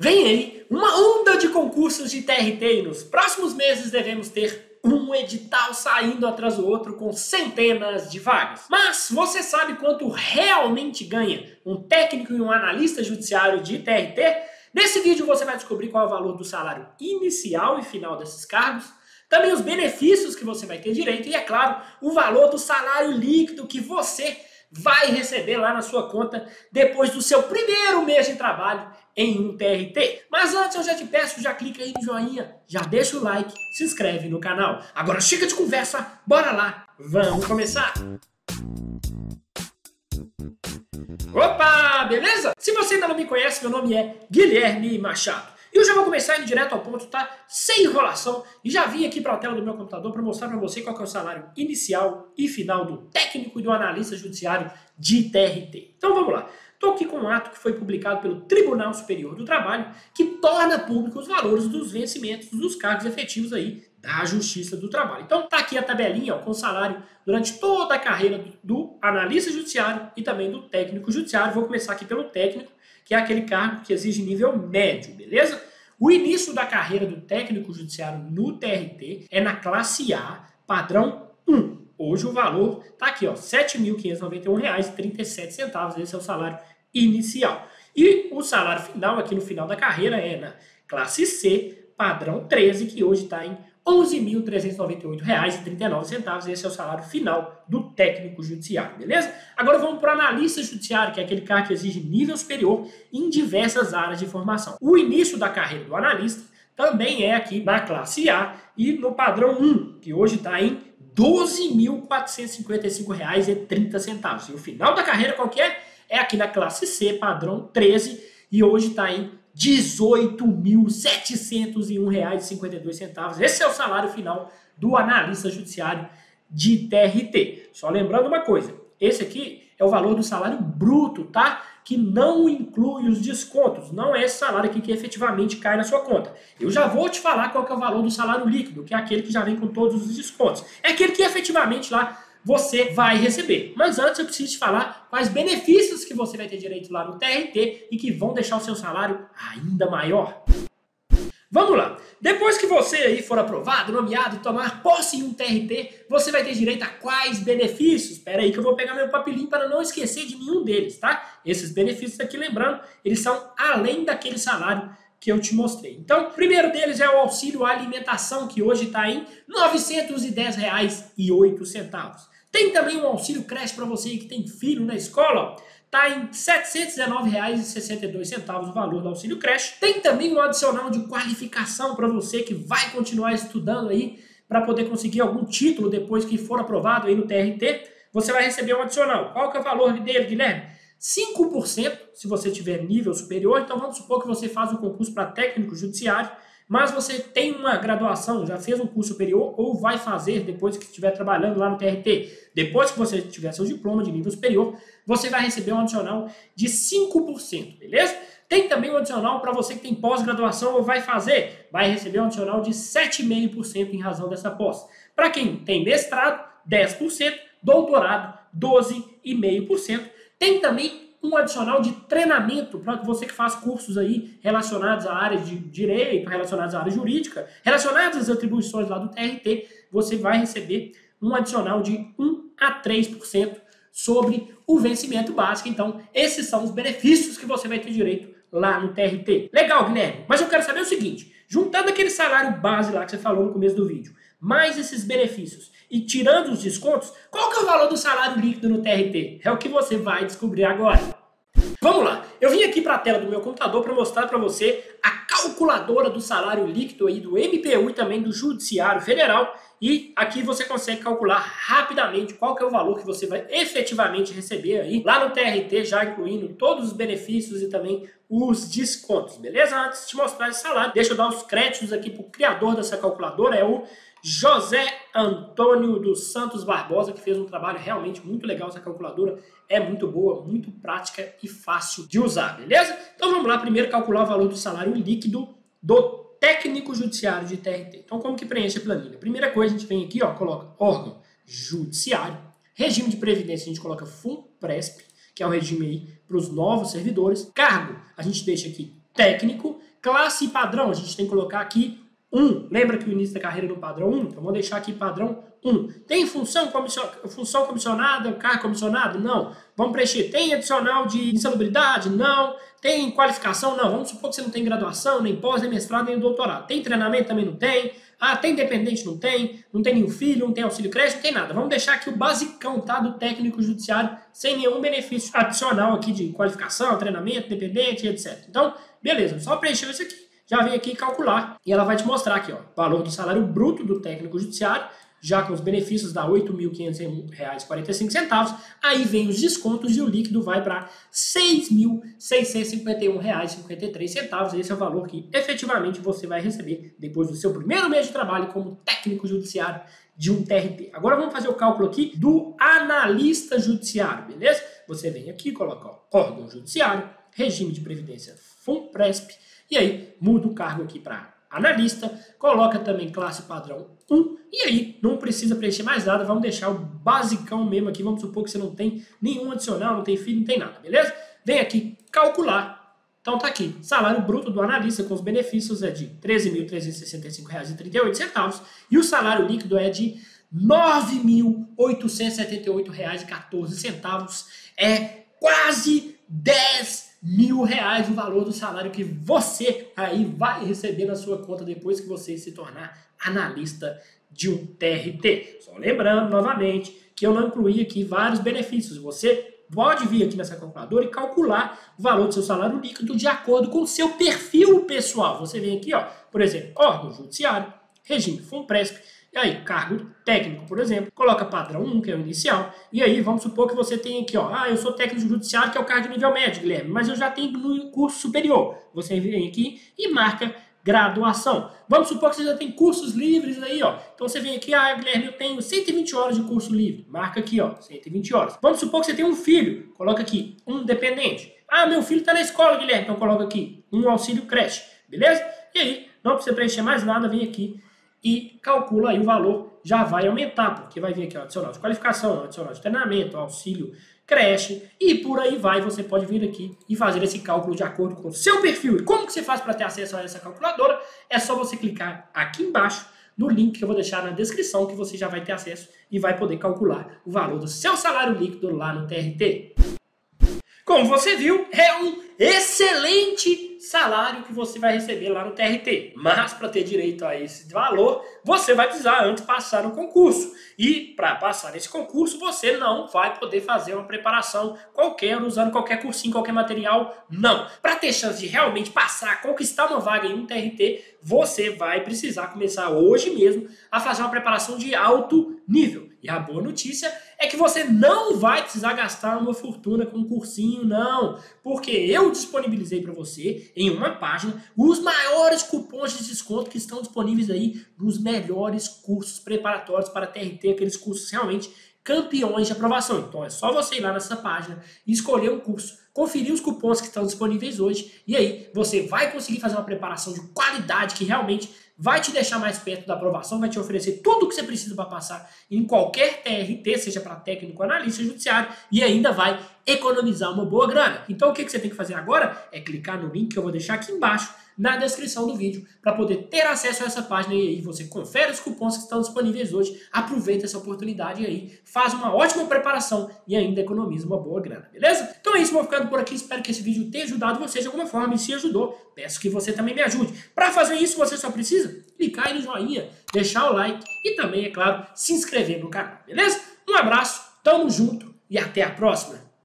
Vem aí uma onda de concursos de TRT e nos próximos meses devemos ter um edital saindo atrás do outro com centenas de vagas. Mas você sabe quanto realmente ganha um técnico e um analista judiciário de TRT? Nesse vídeo você vai descobrir qual é o valor do salário inicial e final desses cargos, também os benefícios que você vai ter direito e, é claro, o valor do salário líquido que você vai receber lá na sua conta depois do seu primeiro mês de trabalho em um TRT. Mas antes eu já te peço, já clica aí no joinha, já deixa o like, se inscreve no canal. Agora chega de conversa, bora lá, vamos começar! Opa, beleza? Se você ainda não me conhece, meu nome é Guilherme Machado. E eu já vou começar indo direto ao ponto, tá? Sem enrolação. E já vim aqui para a tela do meu computador para mostrar para você qual é o salário inicial e final do técnico e do analista judiciário de TRT. Então vamos lá. Estou aqui com um ato que foi publicado pelo Tribunal Superior do Trabalho que torna público os valores dos vencimentos dos cargos efetivos aí da Justiça do Trabalho. Então tá aqui a tabelinha ó, com salário durante toda a carreira do analista judiciário e também do técnico judiciário. Vou começar aqui pelo técnico que é aquele cargo que exige nível médio, beleza? O início da carreira do técnico judiciário no TRT é na classe A, padrão 1. Hoje o valor está aqui, ó, R$ 7.591,37. Esse é o salário inicial. E o salário final, aqui no final da carreira, é na classe C, padrão 13, que hoje está em R$ 11.398,39. Esse é o salário final do técnico judiciário, beleza? Agora vamos para o analista judiciário, que é aquele cara que exige nível superior em diversas áreas de formação. O início da carreira do analista também é aqui na classe A e no padrão 1, que hoje está em R$ 12.455,30. E o final da carreira qualquer é? aqui na classe C, padrão 13, e hoje está em 18.701,52. Esse é o salário final do analista judiciário de TRT. Só lembrando uma coisa, esse aqui é o valor do salário bruto, tá? Que não inclui os descontos. Não é esse salário aqui que efetivamente cai na sua conta. Eu já vou te falar qual é o valor do salário líquido, que é aquele que já vem com todos os descontos. É aquele que efetivamente lá você vai receber. Mas antes eu preciso te falar quais benefícios que você vai ter direito lá no TRT e que vão deixar o seu salário ainda maior. Vamos lá. Depois que você aí for aprovado, nomeado tomar posse em um TRT, você vai ter direito a quais benefícios? Espera aí que eu vou pegar meu papelinho para não esquecer de nenhum deles, tá? Esses benefícios aqui, lembrando, eles são além daquele salário que eu te mostrei. Então, o primeiro deles é o auxílio alimentação, que hoje está em R$ 910,08. Tem também um auxílio creche para você que tem filho na escola, Está em R$ 719,62 o valor do auxílio creche. Tem também um adicional de qualificação para você que vai continuar estudando aí para poder conseguir algum título depois que for aprovado aí no TRT. Você vai receber um adicional. Qual que é o valor dele, Guilherme? 5% se você tiver nível superior. Então vamos supor que você faz um concurso para técnico judiciário, mas você tem uma graduação, já fez um curso superior ou vai fazer depois que estiver trabalhando lá no TRT. Depois que você tiver seu diploma de nível superior, você vai receber um adicional de 5%, beleza? Tem também um adicional para você que tem pós-graduação ou vai fazer, vai receber um adicional de 7,5% em razão dessa pós. Para quem tem mestrado, 10%, doutorado, 12,5%. Tem também um adicional de treinamento para você que faz cursos aí relacionados à área de direito, relacionados à área jurídica, relacionados às atribuições lá do TRT, você vai receber um adicional de 1 a 3% sobre o vencimento básico. Então, esses são os benefícios que você vai ter direito lá no TRT. Legal, Guilherme, mas eu quero saber o seguinte, juntando aquele salário base lá que você falou no começo do vídeo, mais esses benefícios e tirando os descontos, qual que é o valor do salário líquido no TRT? É o que você vai descobrir agora. Vamos lá, eu vim aqui para a tela do meu computador para mostrar para você a calculadora do salário líquido aí do MPU e também do Judiciário Federal e aqui você consegue calcular rapidamente qual que é o valor que você vai efetivamente receber aí lá no TRT, já incluindo todos os benefícios e também os descontos, beleza? Antes de mostrar esse salário, deixa eu dar os créditos aqui para o criador dessa calculadora, é o José Antônio dos Santos Barbosa, que fez um trabalho realmente muito legal. Essa calculadora é muito boa, muito prática e fácil de usar, beleza? Então vamos lá, primeiro calcular o valor do salário líquido do técnico judiciário de TRT. Então como que preenche a planilha? Primeira coisa, a gente vem aqui, ó, coloca órgão judiciário, regime de previdência, a gente coloca FUNPRESP, que é o regime aí para os novos servidores. Cargo, a gente deixa aqui técnico, classe padrão, a gente tem que colocar aqui 1. Lembra que o início da carreira no padrão 1? Então vamos deixar aqui padrão 1. Tem função, comissão, função comissionada, cargo comissionado? Não. Vamos preencher. Tem adicional de insalubridade? Não. Tem qualificação? Não. Vamos supor que você não tem graduação, nem pós, nem mestrado, nem doutorado. Tem treinamento? Também não tem. Ah, tem dependente? Não tem. Não tem nenhum filho, não tem auxílio crédito, não tem nada. Vamos deixar aqui o basicão, tá? Do técnico judiciário, sem nenhum benefício adicional aqui de qualificação, treinamento, dependente, etc. Então, beleza. Só preencher isso aqui já vem aqui calcular e ela vai te mostrar aqui, ó, valor do salário bruto do técnico judiciário, já com os benefícios dá R$ 8.501,45, aí vem os descontos e o líquido vai para R$ 6.651,53. Esse é o valor que efetivamente você vai receber depois do seu primeiro mês de trabalho como técnico judiciário de um TRT. Agora vamos fazer o cálculo aqui do analista judiciário, beleza? Você vem aqui, coloca ó, órgão judiciário, regime de previdência FUNPRESP, e aí muda o cargo aqui para analista, coloca também classe padrão 1, e aí não precisa preencher mais nada, vamos deixar o basicão mesmo aqui, vamos supor que você não tem nenhum adicional, não tem filho, não tem nada, beleza? Vem aqui calcular, então tá aqui, salário bruto do analista com os benefícios é de R$ 13.365,38 e o salário líquido é de R$ 9.878,14, é quase 10 mil reais o valor do salário que você aí vai receber na sua conta depois que você se tornar analista de um TRT. Só lembrando novamente que eu não incluí aqui vários benefícios. Você pode vir aqui nessa calculadora e calcular o valor do seu salário líquido de acordo com o seu perfil pessoal. Você vem aqui, ó, por exemplo, órgão judiciário, regime FUNPRESP, e aí, cargo técnico, por exemplo, coloca padrão 1, que é o inicial, e aí vamos supor que você tem aqui, ó, ah, eu sou técnico judiciário, que é o cargo de nível médio, Guilherme, mas eu já tenho no curso superior. Você vem aqui e marca graduação. Vamos supor que você já tem cursos livres aí, ó. Então você vem aqui, ah, Guilherme, eu tenho 120 horas de curso livre. Marca aqui, ó, 120 horas. Vamos supor que você tem um filho. Coloca aqui, um dependente. Ah, meu filho está na escola, Guilherme. Então coloca aqui, um auxílio creche. Beleza? E aí, não precisa preencher mais nada, vem aqui e calcula aí o valor, já vai aumentar, porque vai vir aqui ó, adicional de qualificação, adicional de treinamento, auxílio creche e por aí vai, você pode vir aqui e fazer esse cálculo de acordo com o seu perfil. E como que você faz para ter acesso a essa calculadora? É só você clicar aqui embaixo no link que eu vou deixar na descrição que você já vai ter acesso e vai poder calcular o valor do seu salário líquido lá no TRT. Como você viu, é um excelente salário que você vai receber lá no TRT. Mas para ter direito a esse valor, você vai precisar antes passar no concurso. E para passar nesse concurso, você não vai poder fazer uma preparação qualquer, usando qualquer cursinho, qualquer material. Não. Para ter chance de realmente passar, conquistar uma vaga em um TRT, você vai precisar começar hoje mesmo a fazer uma preparação de alto nível. E a boa notícia é que você não vai precisar gastar uma fortuna com um cursinho, não. Porque eu disponibilizei para você, em uma página, os maiores cupons de desconto que estão disponíveis aí nos melhores cursos preparatórios para TRT, aqueles cursos realmente campeões de aprovação. Então é só você ir lá nessa página escolher um curso, conferir os cupons que estão disponíveis hoje e aí você vai conseguir fazer uma preparação de qualidade que realmente vai te deixar mais perto da aprovação, vai te oferecer tudo o que você precisa para passar em qualquer TRT, seja para técnico, analista, judiciário, e ainda vai economizar uma boa grana. Então o que você tem que fazer agora é clicar no link que eu vou deixar aqui embaixo na descrição do vídeo para poder ter acesso a essa página e aí você confere os cupons que estão disponíveis hoje, aproveita essa oportunidade aí faz uma ótima preparação e ainda economiza uma boa grana, beleza? Então é isso, vou ficando por aqui, espero que esse vídeo tenha ajudado você de alguma forma e se ajudou, peço que você também me ajude. Para fazer isso você só precisa clicar aí no joinha, deixar o like e também, é claro, se inscrever no canal, beleza? Um abraço, tamo junto e até a próxima!